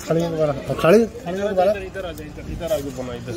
खड़ी दोबारा खड़ी खड़ी दोबारा इधर आ जा इधर इधर आगे बना इधर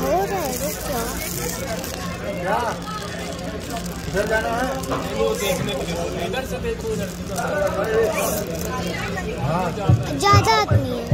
हो है इधर जाना है। इधर से देखो आदमी है।